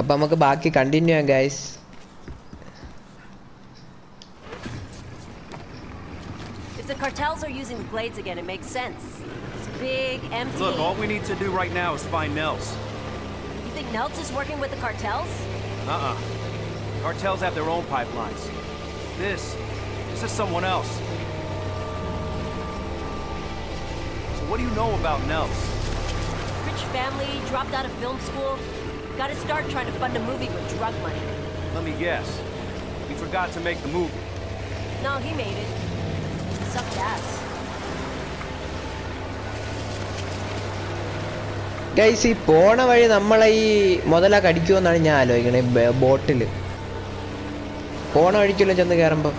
അപ്പം നമുക്ക് ബാക്കി കണ്ടിന്യൂ ചെയ്യാം guys If the cartels are using the blades again, it makes sense. It's big, empty. Look, all we need to do right now is find Nels. You think Nelts is working with the cartels? Uh-uh. Cartels have their own pipelines. This, this is someone else. So what do you know about Nels? Rich family, dropped out of film school. Got to start trying to fund a movie with drug money. Let me guess. He forgot to make the movie. No, he made it. Sucked ass. Guys ഈ പോണ വഴി നമ്മളെ ഈ മുതല കടിക്കുമെന്നാണ് ഞാൻ ആലോചിക്കണേ ബോട്ടിൽ പോണ വഴിക്കല്ലോ ചെന്ന് കയറുമ്പോൾ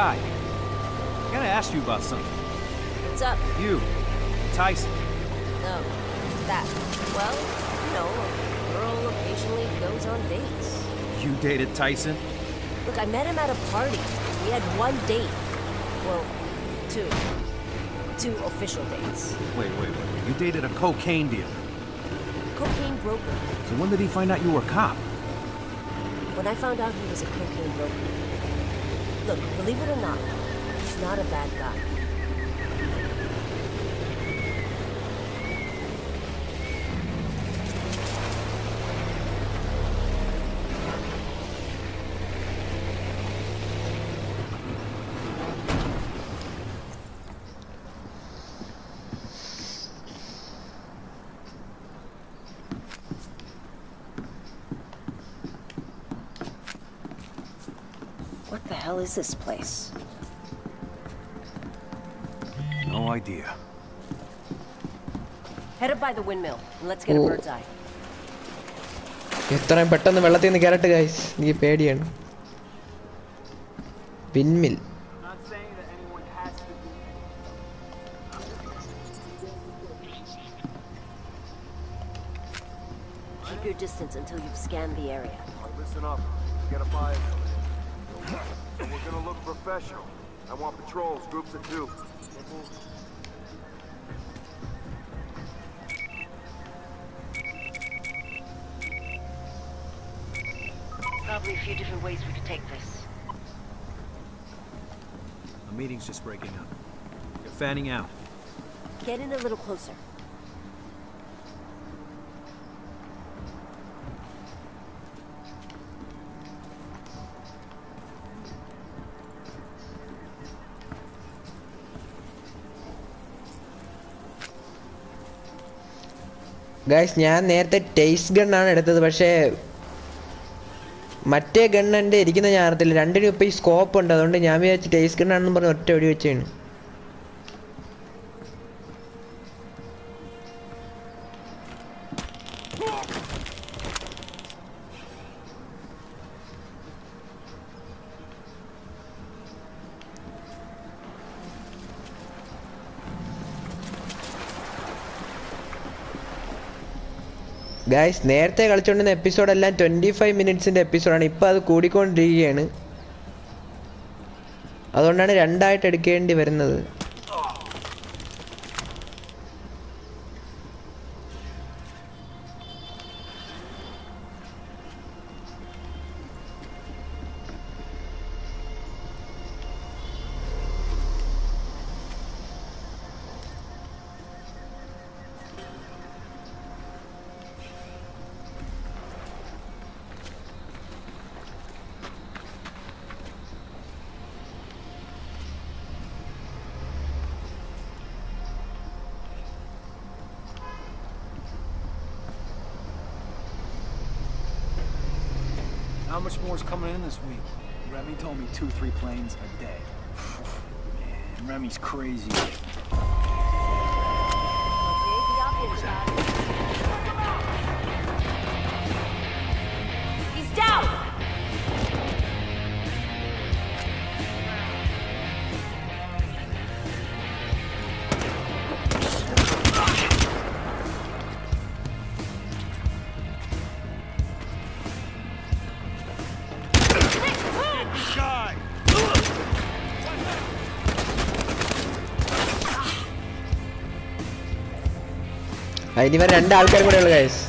Khai. I gotta ask you about something. What's up? You, Tyson. No, that. Well, you know, a girl occasionally goes on dates. You dated Tyson? Look, I met him at a party. We had one date. Well, two. Two official dates. Wait, wait, wait. You dated a cocaine dealer. Cocaine broker. So when did he find out you were a cop? When I found out he was a cocaine broker. Look, believe it or not, he's not a bad guy. What the hell is this place? No idea. Head up by the windmill, and let's get a Oh. bird's eye. എത്രയും പെട്ടെന്ന് വെള്ളത്തിൽ നിന്ന് കയറട്ടെ guys എനിക്ക് പേടിയാണ് വിൻമിൽ Not saying that anyone has to be. Keep your distance until you've scanned the area. Listen up. Get a fire. We're gonna look professional. I want patrols, groups of two. Probably a few different ways we could take this. The meeting's just breaking up. You're fanning out. Get in a little closer. Guys ഞാൻ നേരത്തെ taste ഗണ്ണാണ് എടുത്തത് പക്ഷേ മറ്റേ gun എന്റെ ഇരിക്കുന്ന ഞാൻ അറിയത്തില്ല രണ്ടിനും ഇപ്പോൾ ഈ സ്കോപ്പ് ഉണ്ട്. അതുകൊണ്ട് ഞാൻ വിചാരിച്ച് ടേസ്റ്റ് ഗണ്ണാണെന്ന് പറഞ്ഞ് ഒറ്റ വെടി വെച്ചാണ് ഗായ്സ് നേരത്തെ കളിച്ചുകൊണ്ടിരുന്ന എപ്പിസോഡെല്ലാം ട്വന്റി ഫൈവ് മിനിറ്റ്സിന്റെ എപ്പിസോഡാണ് ഇപ്പോൾ അത് കൂടിക്കൊണ്ടിരിക്കുകയാണ്. അതുകൊണ്ടാണ് രണ്ടായിട്ട് എടുക്കേണ്ടി വരുന്നത്. How much more is coming in this week? Remy told me two, three planes a day. Man, Remy's crazy. അതിന് ഇവർ രണ്ടാൾക്കാരും കൂടെ ഉള്ളു guys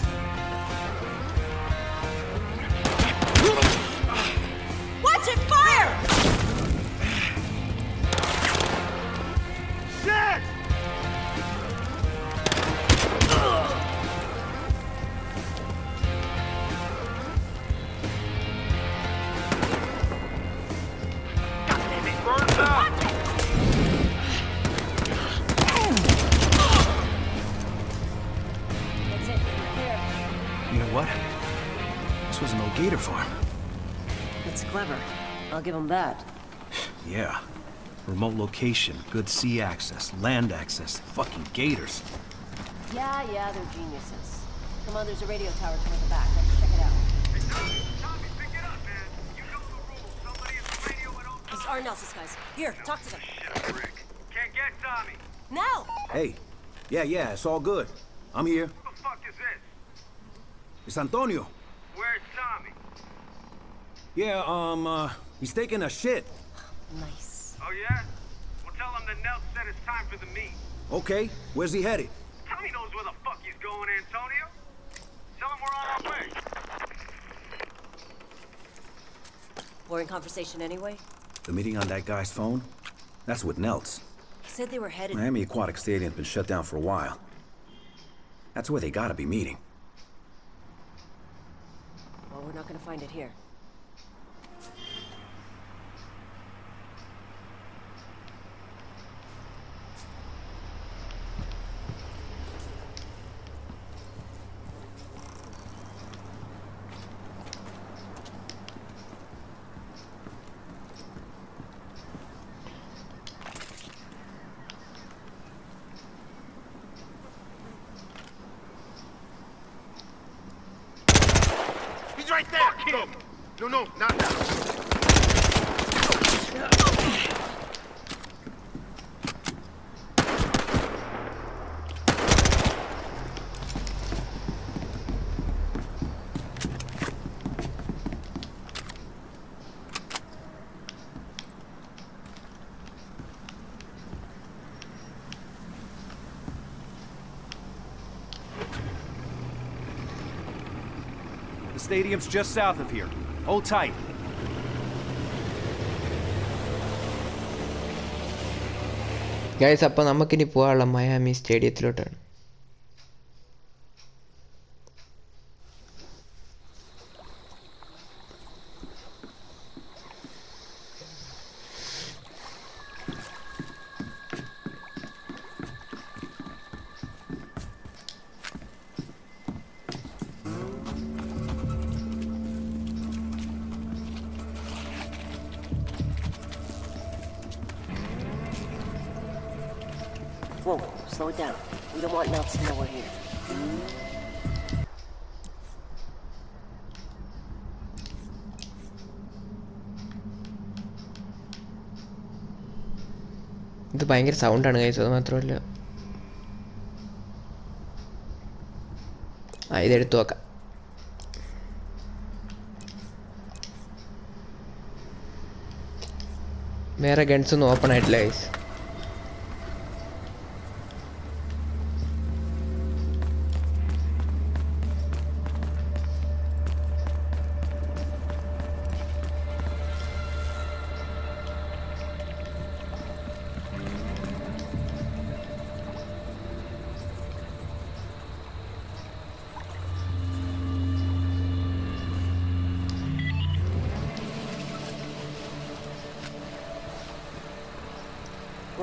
I'll give him that. Yeah. Remote location, good sea access, land access, fucking gators. Yeah, yeah, they're geniuses. Come on, there's a radio tower toward the back. Let's check it out. Tommy, pick it up, man. You know the rules. Somebody at the radio These are Nelson's guys. Here, talk to them. Shit, Rick. Can't get Tommy. Now! Hey, yeah, yeah, it's all good. I'm here. Who the fuck is this? It's Antonio. Where's Tommy? Yeah, um, uh, he's taking a shit. Nice. Oh, yeah? Well, tell him that Nels said it's time for the meet. Okay, where's he headed? Tommy knows where the fuck he's going, Antonio. Tell him we're on our way. Boring conversation anyway? The meeting on that guy's phone? That's with Nels. He said they were headed. Miami Aquatic Stadium's been shut down for a while. That's where they gotta be meeting. Well, we're not gonna find it here. Right there. Hit him. No, no, not now. stadium's just south of here. Hold tight. Guys അപ്പോൾ നമുക്കിനി പോകാനുള്ള Miami സ്റ്റേഡിയത്തിലോട്ടാണ് Whoa, slow it down. We don't want Nelson to know we're here. ഇത് ഭയങ്കര സൗണ്ടാണ് കഴിച്ചത് മാത്രമല്ല ആ ഇതെടുത്ത് നോക്കാം വേറെ ഗൺസ് ഒന്നും ഓപ്പൺ ആയിട്ടില്ല guys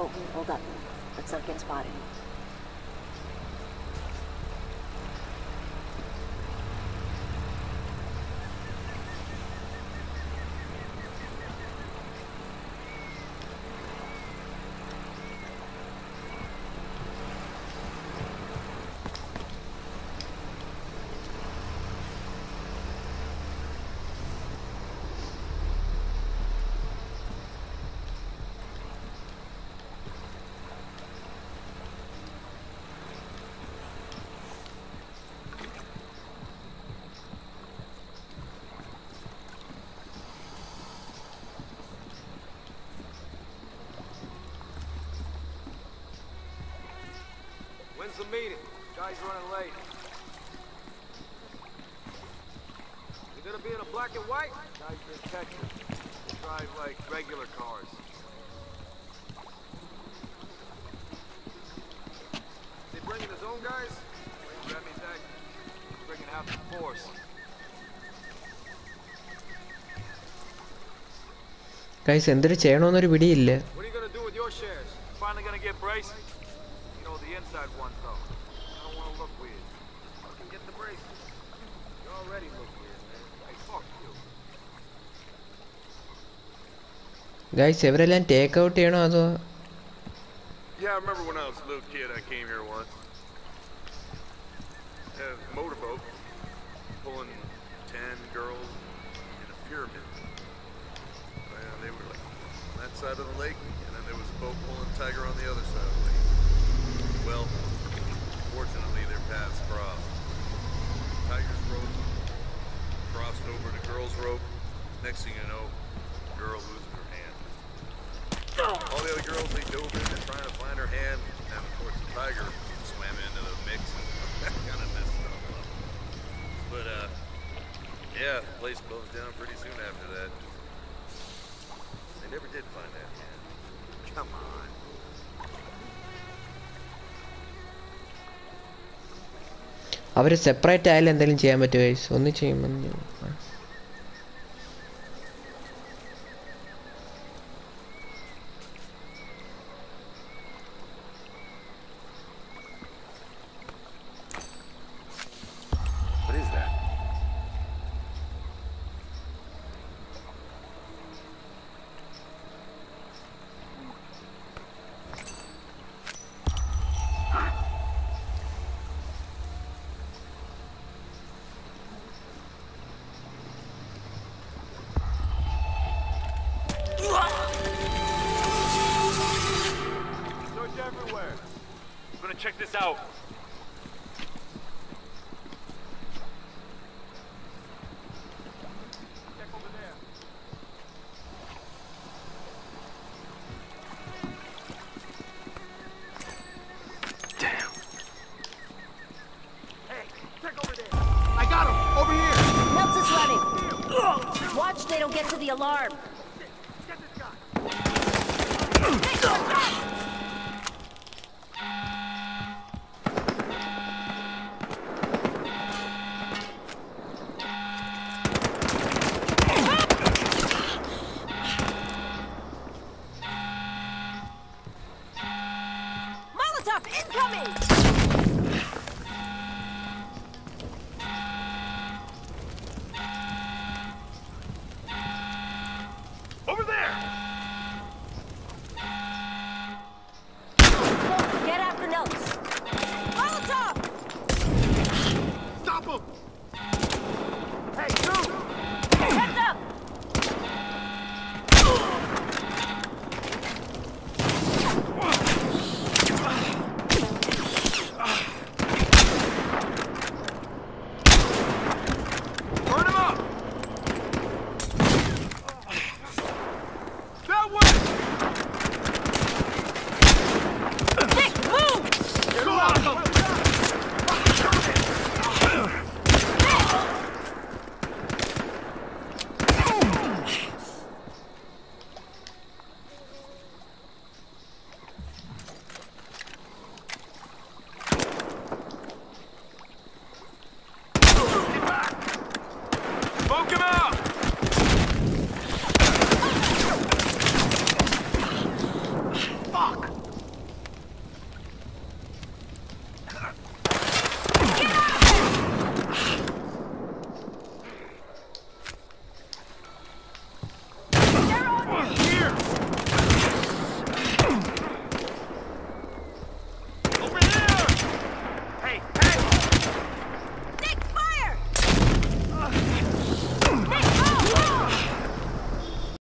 Hold up. Let's not get spotted. When's the meeting? Guy's running late. You gonna be in a black and white? Guys in Texas. They drive like regular cars. They bringing his own guys? Grab me back. Bringing out the force. Guys, എന്തൊരു ചെയ്യണമെന്നൊരു പിടിയില്ല What are you gonna do with your shares? Finally gonna get? know the inside ones, though. I don't want to look weird. Fucking get the braces. You already look weird, man. Hey, fuck you. Guys, several and take out, you know, also. Yeah, I remember when I was a little kid, I came here once. A motorboat pulling ten girls in a pyramid. And they were like on that side of the lake, and then there was a boat pulling tiger on the other side of the lake. Well, fortunately, their paths crossed. Tiger's rope crossed over to girl's rope. Next thing you know, girl loses her hand. All the other girls, they dove in and trying to find her hand, and of course the tiger swam into the mix and kind of messed stuff up. But uh, yeah, the place closed down pretty soon after that. They never did find that അവർ separate ആയാലും എന്തെങ്കിലും ചെയ്യാൻ പറ്റുമോ ഒന്ന് ചെയ്യുമ്പോൾ